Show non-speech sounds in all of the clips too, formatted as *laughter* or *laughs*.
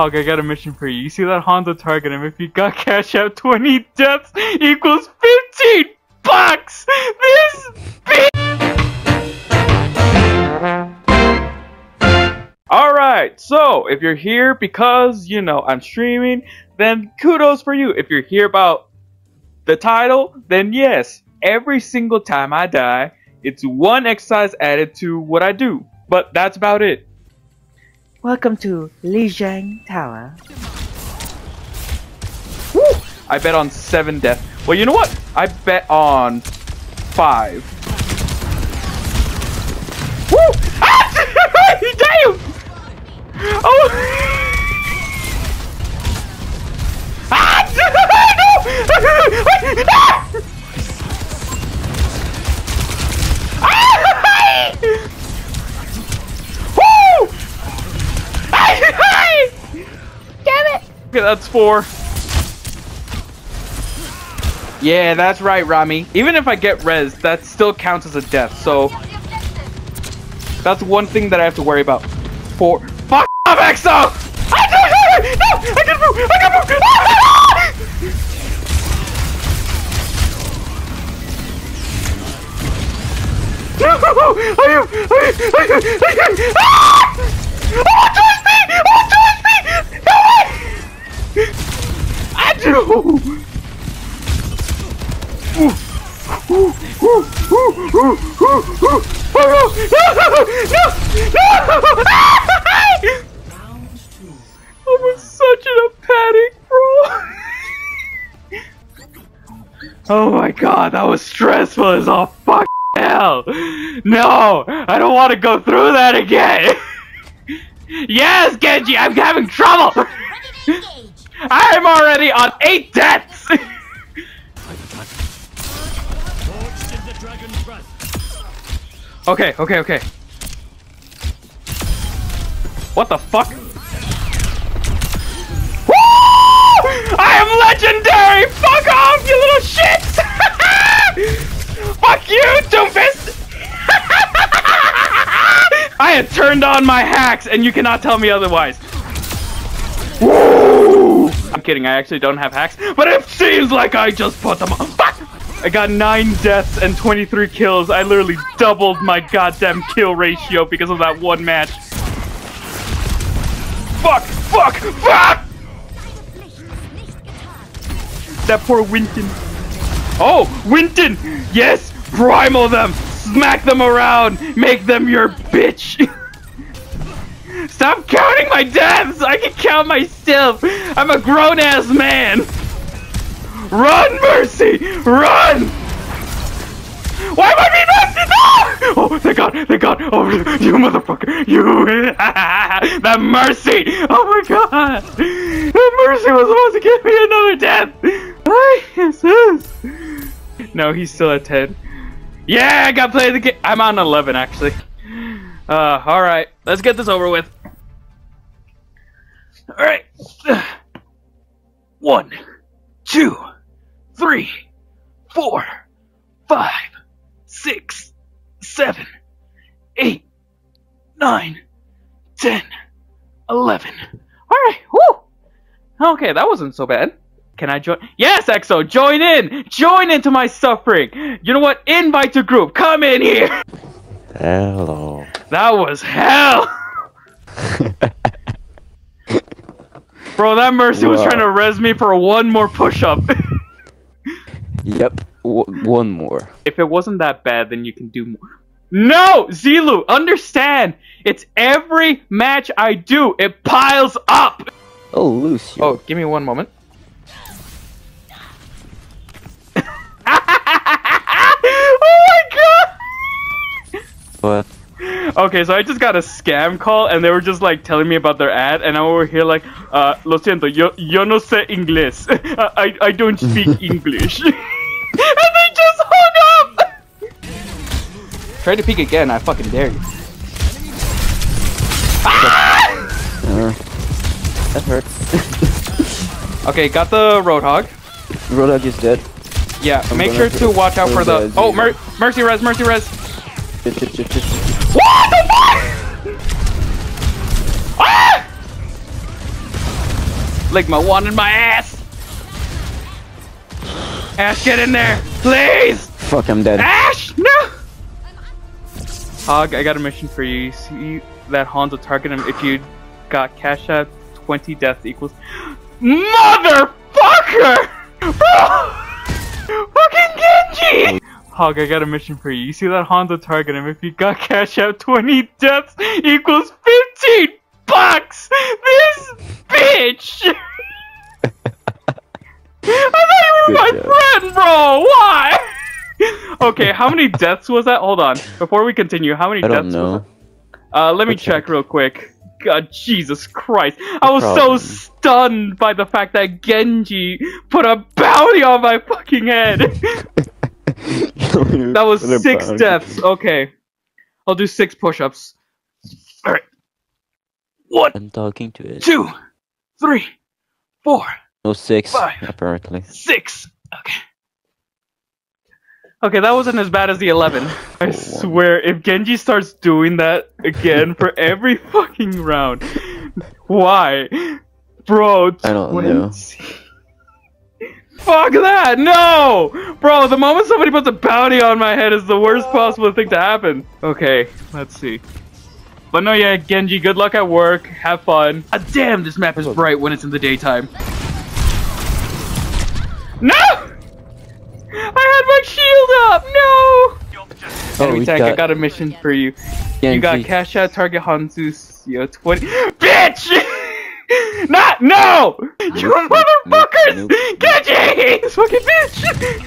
Hog, I got a mission for you. You see that Hanzo target him. If you got cash out, 20 deaths equals 15 bucks! This Alright, so if you're here because, you know, I'm streaming, then kudos for you. If you're here about the title, then yes, every single time I die, it's one exercise added to what I do. But that's about it. Welcome to Lijiang Tower. Woo! I bet on seven death. Well, you know what? I bet on five. Woo! *laughs* Ah! *laughs* Damn! Oh! *laughs* ah! No! Ah! That's four. Yeah, that's right, Rami. Even if I get res, that still counts as a death, so... That's one thing that I have to worry about. Four. Fuck off, EXO! I don't No! I can move! I can move! Ah! *laughs* No! I am! I am! I am! I am! Ah! Me! Oh, towards me! No way! I! I was such in a panic, bro. oh my god, that was stressful as all fuck hell. No, I don't want to go through that again. *laughs* yes, Genji, I'm having trouble. I'm already on eight deaths! *laughs* okay, okay, okay. What the fuck? Woo! I am legendary! Fuck off, you little shits! *laughs* Fuck you, Doomfist! *laughs* I had turned on my hacks, and you cannot tell me otherwise. Woo! I'm kidding, I actually don't have hacks, but it seems like I just put them on. I got 9 deaths and 23 kills. I literally doubled my goddamn kill ratio because of that one match. Fuck! Fuck! Fuck! That poor Winston. Oh! Winston! Yes! Primal them! Smack them around! Make them your bitch! *laughs* Stop counting my deaths! I can count myself! I'm a grown-ass man! Run, Mercy! Run! Why I being Mercy? Oh, thank God, thank God! Oh, you motherfucker! You! *laughs* that Mercy! Oh my God! That Mercy was supposed to give me another death! This? No, he's still at 10. Yeah, I got play the game. I'm on 11, actually. Uh, alright. Let's get this over with. Alright. One, two, three, four, five, six, seven, eight, nine, ten, eleven. Alright, whoo! Okay, that wasn't so bad. Can I join? Yes, EXO, join in! Join into my suffering! You know what? Invite to group. Come in here! Hello. That was hell! *laughs* Bro, that Mercy was trying to res me for one more push-up. *laughs* yep, w one more. If it wasn't that bad, then you can do more. No! Zilu, understand! It's every match I do, it piles up! Oh, Lucio. Oh, give me one moment. *laughs* oh my god! What? Okay, so I just got a scam call and they were just like telling me about their ad and I'm over here like, uh, lo siento, yo, yo no sé inglés. *laughs* I, I don't speak *laughs* English. *laughs* and they just hung up! Try to peek again, I fucking dare you. Uh, that hurts. okay, got the Roadhog. Roadhog is dead. Yeah, I'm make sure to watch out for the- Oh, mer Mercy Res, Mercy Res! Shit, shit, shit, shit. What the fuck? Ah! Lick my wand in my ass! Ash, get in there! Please! Fuck, I'm dead. Ash! No! Hog, I got a mission for you. You see that Hanzo target him if you got cash out 20 deaths equals. *gasps* Motherfucker! *laughs* Fucking Genji! Hog, I got a mission for you. You see that Hanzo target him if you got cash out 20 deaths equals 15 bucks! This bitch! *laughs* I thought you were my friend, bro! Why? *laughs* okay, how many deaths was that? Hold on. Before we continue, how many I deaths don't was know. that? Uh, let me check check. real quick. God, Jesus Christ. I was so stunned by the fact that Genji put a bounty on my fucking head. *laughs* *laughs* that was six bounty. deaths. Okay. I'll do six push ups. Alright. One, I'm talking to it. two, three, four, No six, Five. apparently. six. Okay. Okay, that wasn't as bad as the 11. *laughs* I Oh, swear, if Genji starts doing that again for *laughs* every fucking round, why? Bro, I don't know. 20. Fuck that! No! Bro, the moment somebody puts a bounty on my head is the worst possible thing to happen. Okay, let's see. But no, yeah, Genji, good luck at work. Have fun. Ah, damn, this map is bright when it's in the daytime. No! I had my shield up! No! Oh, Enemy tank, I got got a mission for you. You got cash out target Hanzus, yo, 20. Bitch! *laughs* *laughs* Not, no! You motherfuckers! nope. This fucking bitch!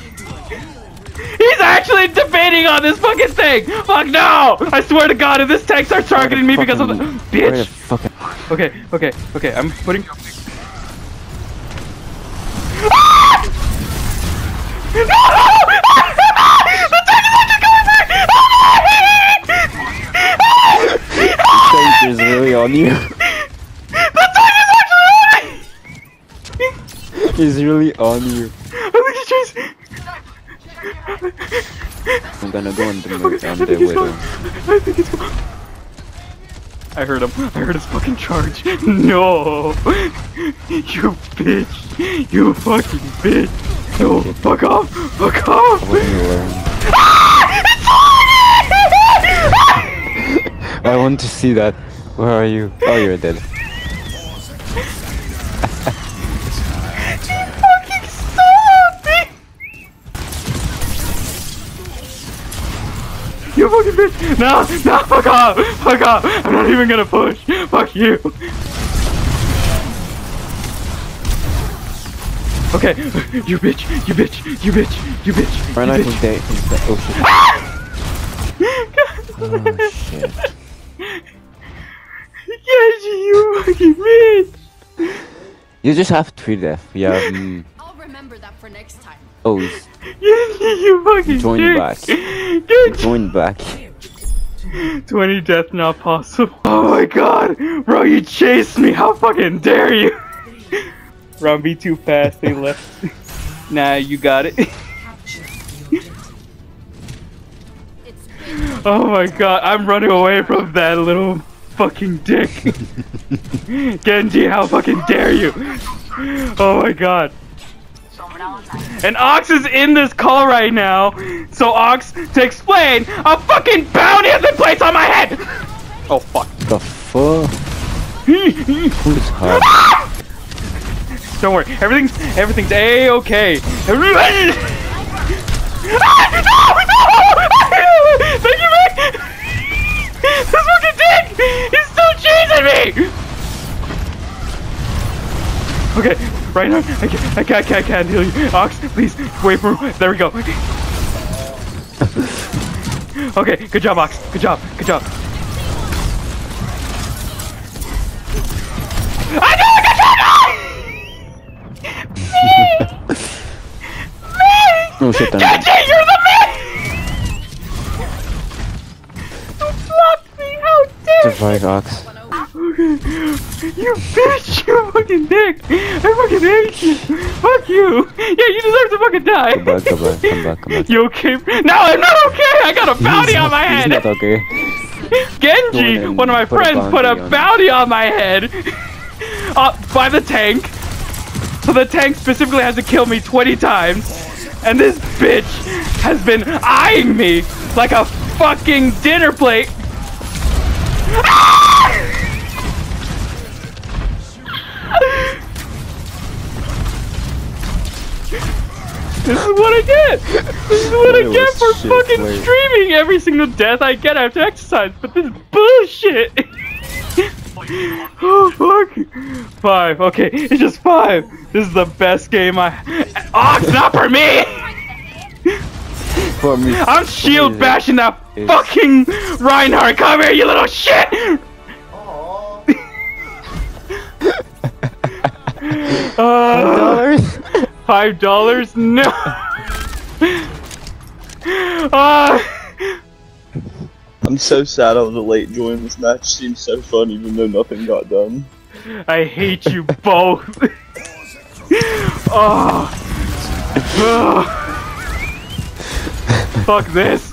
He's actually debating on this fucking thing! Fuck no! I swear to god, if this tank starts targeting me because of the. Fucking- where the Bitch! fucking- Okay, okay, okay, I'm putting. No! *laughs* The tank is actually coming back! Tank is really on you. The tank is actually on me! He's really on you. I think he's chasing. I'm gonna go on the move I on the he's widow. going. I think he's going. I heard him. I heard his fucking charge. *laughs* No! *laughs* You bitch! You fucking bitch! No! Fuck off! Fuck off! What are you wearing? *laughs* Ah, I want to see that. Where are you? Oh, you're dead. *laughs* No! No! Fuck off! Fuck off! I'm not even gonna push! Fuck you! Okay, *laughs* you bitch! You bitch! You bitch! You bitch! Right you now, bitch. he's dead. He's dead. Oh shit. Oh shit. Yes, you fucking bitch! You just have three death. Yeah. *laughs* Mm. I'll remember that for next time. Oh, Yes, you fucking Join dick. back. You going back. 20 death not possible. Oh my god! Bro, you chased me! How fucking dare you! Round B too fast, they left. *laughs* nah, you got it. *laughs* Oh my god, I'm running away from that little fucking dick. *laughs* Genji, how fucking dare you? Oh my god. And Ox is in this call right now. So Ox, to explain, a fucking bounty has been placed on my head! Oh fuck. The fuck? Who's *laughs* hot? Don't worry, everything's everything's a *laughs* right now I can't, I can't, I can't, can't heal you. Ox, please wait for. There we go. *laughs* Okay, good job, Ox. Good job, good job. I know I got *laughs* Oh shit, I'm Genji, you're the man! You blocked me, how dare Survive, Ox. you bitch, *laughs* you fucking dick! I fucking hate you! Fuck you! Yeah, you deserve to fucking die! Come back, come back, come back, come back. You okay? No, I'm not okay! I got a bounty on my He's head! not okay. Genji, one of my put a friends, put a bounty on my head! *laughs* uh, by the tank. So the tank specifically has to kill me 20 times. And this bitch has been eyeing me like a fucking dinner plate. This is what I get! This is what I get for shit, fucking wait. streaming every single death I get after exercise, but this bullshit! *laughs* oh fuck! Five, okay, it's just five! This is the best game I- Oh, it's not for me! For me. I'm shield is bashing that fucking Reinhardt! Come here, you little shit! Uh, Dollars? *laughs* Five dollars? No. *laughs* Ah, I'm so sad I was a late join. This match seems so fun even though nothing got done. I hate you both. oh. *laughs* Fuck this.